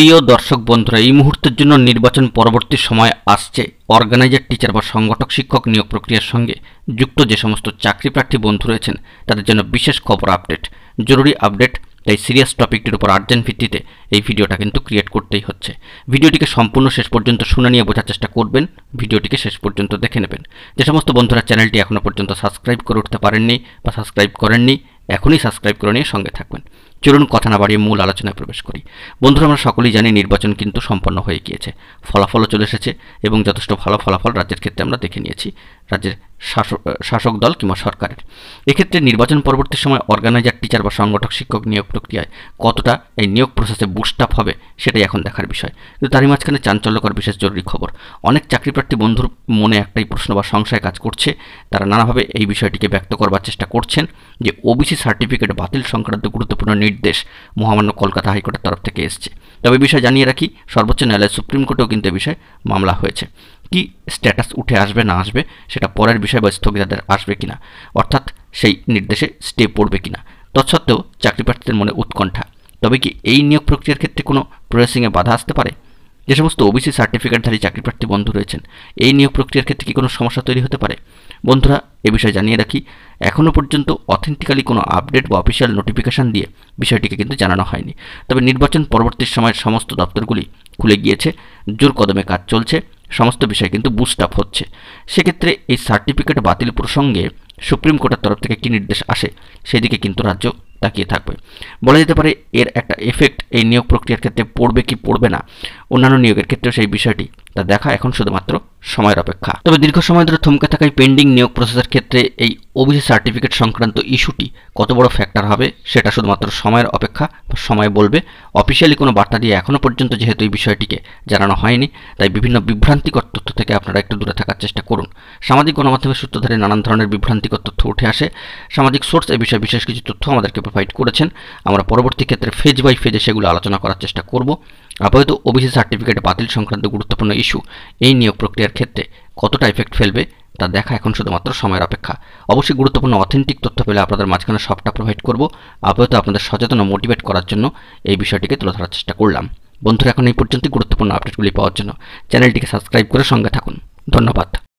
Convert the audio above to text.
প্রিয় দর্শক বন্ধুরা, এই মুহূর্তের জন্য নির্বাচন পরবর্তী সময় আসছে। অর্গানাইজার টিচার বা সংগঠক, শিক্ষক নিয়োগ প্রক্রিয়ার সঙ্গে যুক্ত যে সমস্ত চাকরি প্রার্থী বন্ধু রয়েছেন, তাদের জন্য বিশেষ খবর আপডেট। জরুরি আপডেট, তাই সিরিয়াস টপিকটির উপর আর্জেন্ট ভিত্তিতে এই ভিডিওটা কিন্তু ক্রিয়েট করতেই হচ্ছে। ভিডিওটিকে সম্পূর্ণ শেষ পর্যন্ত শুনে নিয়ে বোঝার চেষ্টা করবেন, ভিডিওটিকে শেষ পর্যন্ত দেখে নেবেন। যে সমস্ত বন্ধুরা চ্যানেলটি এখনও পর্যন্ত সাবস্ক্রাইব করে উঠতে পারেননি বা সাবস্ক্রাইব করেননি, এখনই সাবস্ক্রাইব করে নিয়ে সঙ্গে থাকবেন। চলুন কথা না বাড়িয়ে মূল আলোচনায় প্রবেশ করি। বন্ধুরা, আমরা সকলেই জানি নির্বাচন কিন্তু সম্পন্ন হয়ে গিয়েছে। ফলাফলও চলে এসেছে এবং যথেষ্ট ভালো ফলাফল রাজ্যের ক্ষেত্রে আমরা দেখে নিয়েছি। রাজ্যের শাসক দল কিংবা সরকারের। এক্ষেত্রে নির্বাচন পরবর্তী সময় অর্গানাইজার টিচার বা সংগঠক, শিক্ষক নিয়োগ প্রক্রিয়ায় কতটা এই নিয়োগ প্রসেসে বুস্ট আপ হবে, সেটাই এখন দেখার বিষয়। কিন্তু তারই মাঝখানে চাঞ্চল্যকর বিশেষ জরুরি খবর। অনেক চাকরিপ্রার্থী বন্ধুর মনে একটাই প্রশ্ন বা সংশয় কাজ করছে, তারা নানাভাবে এই বিষয়টিকে ব্যক্ত করবার চেষ্টা করছেন যে ওবিসি সার্টিফিকেট বাতিল সংক্রান্ত গুরুত্বপূর্ণ নির্দেশ মহামান্য কলকাতা হাইকোর্টের তরফ থেকে এসছে। তবে বিষয় জানিয়ে রাখি, সর্বোচ্চ ন্যায়ালয় সুপ্রিম কোর্টেও কিন্তু এ বিষয়ে মামলা হয়েছে। কি স্ট্যাটাস উঠে আসবে, না আসবে, সেটা পরের বিষয় বা স্থগিতাদের আসবে কিনা, অর্থাৎ সেই নির্দেশে স্টে পড়বে কিনা। তৎসত্ত্বেও চাকরি প্রার্থীদের মনে উৎকণ্ঠা। তবে কি এই নিয়োগ প্রক্রিয়ার ক্ষেত্রে কোনো প্রসেসিংয়ে বাধা আসতে পারে? যে সমস্ত ওবিসি সার্টিফিকেটধারী চাকরি প্রার্থী বন্ধু রয়েছেন, এই নিয়োগ প্রক্রিয়ার ক্ষেত্রে কি কোনো সমস্যা তৈরি হতে পারে? বন্ধুরা, এ বিষয়ে জানিয়ে রাখি এখনও পর্যন্ত অথেন্টিক্যালি কোনো আপডেট বা অফিসিয়াল নোটিফিকেশান দিয়ে বিষয়টিকে কিন্তু জানানো হয়নি। তবে নির্বাচন পরবর্তী সময়ের সমস্ত দপ্তরগুলি খুলে গিয়েছে, জোর কদমে কাজ চলছে। সমস্ত বিষয় কিন্তু বুস্ট আপ হচ্ছে। সেক্ষেত্রে এই সার্টিফিকেট বাতিল প্রসঙ্গে সুপ্রিম কোর্টের তরফ থেকে কী নির্দেশ আসে, সেদিকে কিন্তু রাজ্য তাকিয়ে থাকবে। বলা যেতে পারে এর একটা এফেক্ট এই নিয়োগ প্রক্রিয়ার ক্ষেত্রে পড়বে কি পড়বে না, অন্যান্য নিয়োগের ক্ষেত্রেও সেই বিষয়টি তা দেখা এখন শুধুমাত্র সময়ের অপেক্ষা। তবে দীর্ঘ সময় ধরে থমকে থাকা এই পেন্ডিং নিয়োগ প্রসেসের ক্ষেত্রে এই ওবিসি সার্টিফিকেট সংক্রান্ত ইস্যুটি কত বড় ফ্যাক্টর হবে, সেটা শুধুমাত্র সময়ের অপেক্ষা সময় বলবে। অফিসিয়ালি কোনো বার্তা দিয়ে এখনও পর্যন্ত যেহেতু এই বিষয়টিকে জানানো হয়নি, তাই বিভিন্ন বিভ্রান্তিকর তথ্য থেকে আপনারা একটু দূরে থাকার চেষ্টা করুন। সামাজিক গণমাধ্যমের সূত্র ধরে নানান ধরনের বিভ্রান্তিকর তথ্য উঠে আসে। সামাজিক সোর্স এই বিষয়ে বিশেষ কিছু তথ্য আমাদেরকে প্রোভাইড করেছেন। আমরা পরবর্তী ক্ষেত্রে ফেজ বাই ফেজে সেগুলো আলোচনা করার চেষ্টা করব। আপাতত ওবিসি সার্টিফিকেট বাতিল সংক্রান্ত গুরুত্বপূর্ণ ইস্যু এই নিয়োগ প্রক্রিয়ার ক্ষেত্রে কতটা এফেক্ট ফেলবে, তা দেখা এখন শুধুমাত্র সময়ের অপেক্ষা। অবশ্যই গুরুত্বপূর্ণ অথেন্টিক তথ্য পেলে আপনাদের মাঝখানে সবটা প্রোভাইড করব। আপাতত আপনাদের সচেতন ও মোটিভেট করার জন্য এই বিষয়টিকে তুলে ধরার চেষ্টা করলাম। বন্ধুরা, এখন এই পর্যন্ত গুরুত্বপূর্ণ আপডেটগুলি পাওয়ার জন্য। চ্যানেলটিকে সাবস্ক্রাইব করে সঙ্গে থাকুন। ধন্যবাদ।